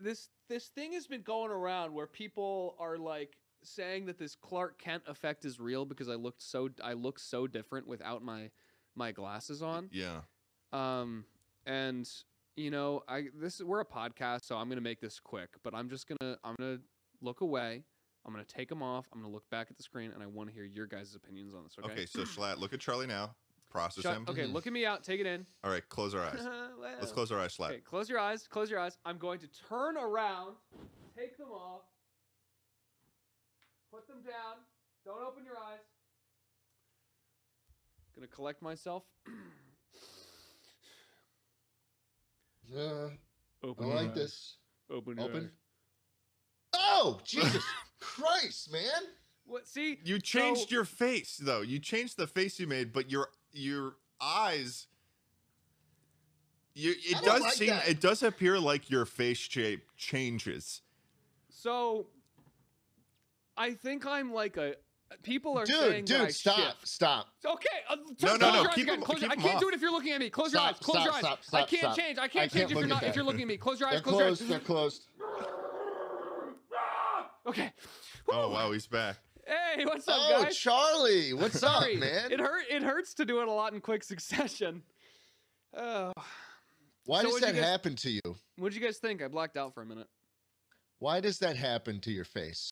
this this thing has been going around where people are like saying that this Clark Kent effect is real because I looked so I look so different without my my glasses on. Yeah. Um, and you know, I this we're a podcast, so I'm gonna make this quick. But I'm just gonna I'm gonna look away. I'm gonna take them off. I'm gonna look back at the screen, and I want to hear your guys' opinions on this. Okay. Okay, so Schlatt, look at Charlie now. Process Shut- him. okay, look at me out. Take it in. All right, close our eyes. Well. Let's close our eyes, Schlatt. Okay, close your eyes. Close your eyes. I'm going to turn around, take them off, put them down. Don't open your eyes. Gonna collect myself. Uh, I Open. your like eyes. this. Open. your Open. eyes. Oh, Jesus Christ, man! What? See, You So- changed your face though. You changed the face you made, but your your eyes. You, it does like seem that. it does appear like your face shape changes. So I think I'm like a. People are saying Dude, that I dude, stop, shift. stop. Okay. Uh, No, no, no, keep again. 'em- Close your- keep I 'em can't off. do it if you're looking at me. Close your eyes. Close stop, your eyes. stop, I can't stop. change. I I can't change can't if you're not at if you're looking at me. Close your eyes. They're Close your eyes. They're closed. Okay. Oh wow, he's back. Hey, what's up, Oh, guys? Charlie, what's Sorry, up, man? It hurt. It hurts to do it a lot in quick succession. Oh, Why So does that guys- happen to you? what'd you guys think? I blacked out for a minute. Why does that happen to your face?